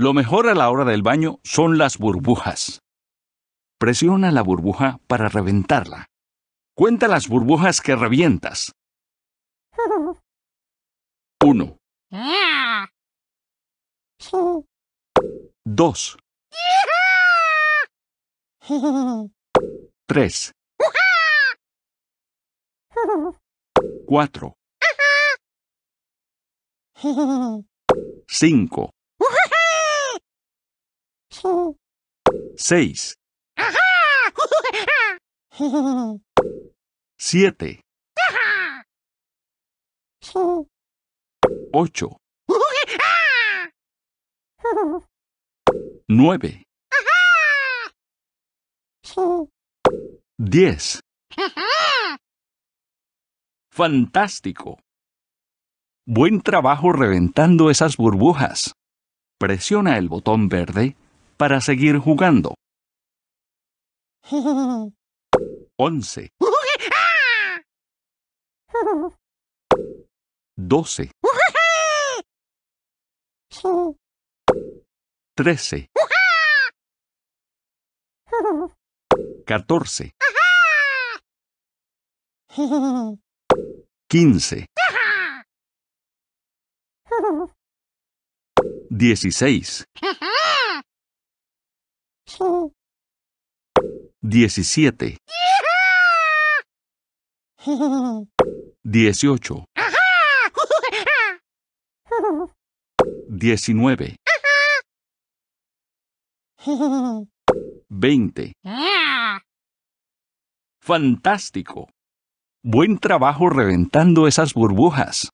Lo mejor a la hora del baño son las burbujas. Presiona la burbuja para reventarla. Cuenta las burbujas que revientas. 1, 2, 3, 4, 5, 6, 7, 8, 9, 10. Fantástico. Buen trabajo reventando esas burbujas. Presiona el botón verde para seguir jugando. 11, 12, 13, 14, 15, 16, 17, 18, 19, 20. Fantástico. Buen trabajo reventando esas burbujas.